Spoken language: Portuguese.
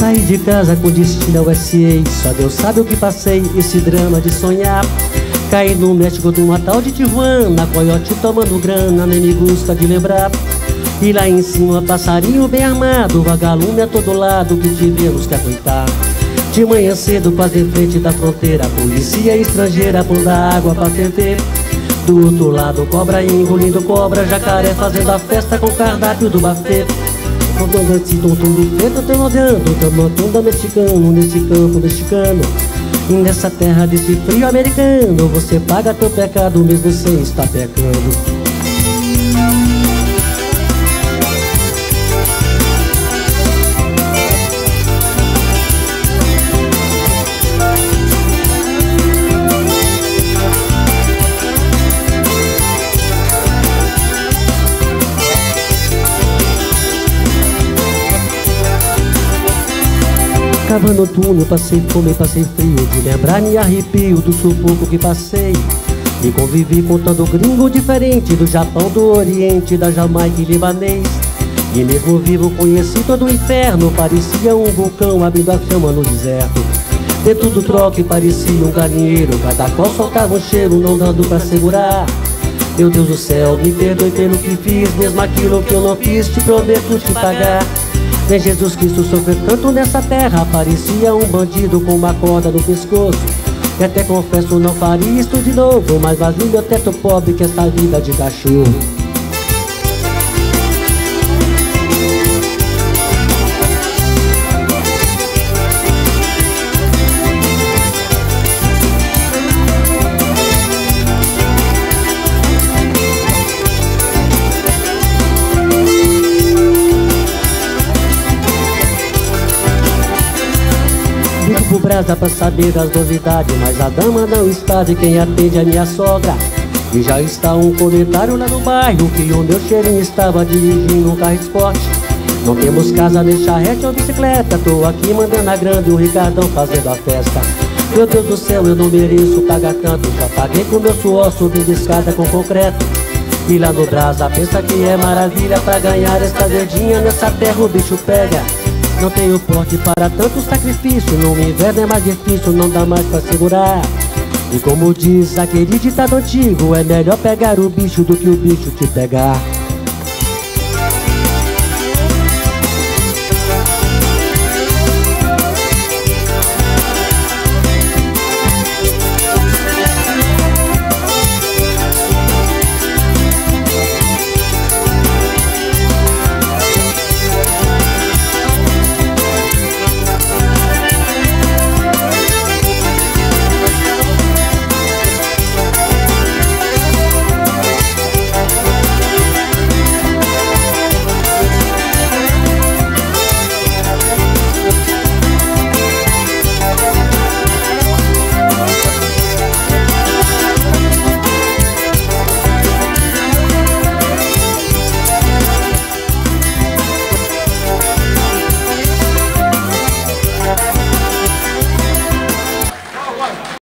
Saí de casa com destino ao SA Só Deus sabe o que passei, esse drama de sonhar. Caí no México de uma tal de Tijuana Coiote tomando grana, nem me gusta de lembrar. E lá em cima, passarinho bem armado Vagalume a todo lado que tivemos que aguentar. De manhã cedo, quase em frente da fronteira Polícia estrangeira pondo água pra ferver. Do outro lado, cobra engolindo cobra Jacaré fazendo a festa com cardápio do buffet Rodando esse tonto preto, te rodeando Tamatunda mexicano nesse campo mexicano. E nessa terra desse frio americano Você paga teu pecado mesmo sem estar pecando Cavando túnel, passei fome, passei frio. De lembrar me arrepio do sufoco que passei. E convivi com todo gringo diferente Do Japão, do Oriente, da Jamaica e libanês. E mesmo vivo conheci todo o inferno. Parecia um vulcão abrindo a chama no deserto. Dentro do troque parecia um galinheiro. Cada qual soltava um cheiro não dando pra segurar. Meu Deus do céu, me perdoe pelo que fiz. Mesmo aquilo que eu não fiz, te prometo te pagar Vem Jesus Cristo sofreu tanto nessa terra. Parecia um bandido com uma corda no pescoço. E até confesso não faria isso de novo. Mas vazio meu teto pobre que essa vida de cachorro brasa pra saber das novidades Mas a dama não está de quem atende a minha sogra. E já está um comentário lá no bairro Que o meu cheirinho estava dirigindo um carro esporte. Não temos casa nem charrete ou bicicleta Tô aqui mandando a grande o Ricardão fazendo a festa. Meu Deus do céu, eu não mereço pagar tanto Já paguei com meu suor subindo escada com concreto. E lá no Brasa pensa que é maravilha Pra ganhar esta verdinha nessa terra o bicho pega não tenho porte para tanto sacrifício. No inverno é mais difícil, não dá mais pra segurar. E como diz aquele ditado antigo É melhor pegar o bicho do que o bicho te pegar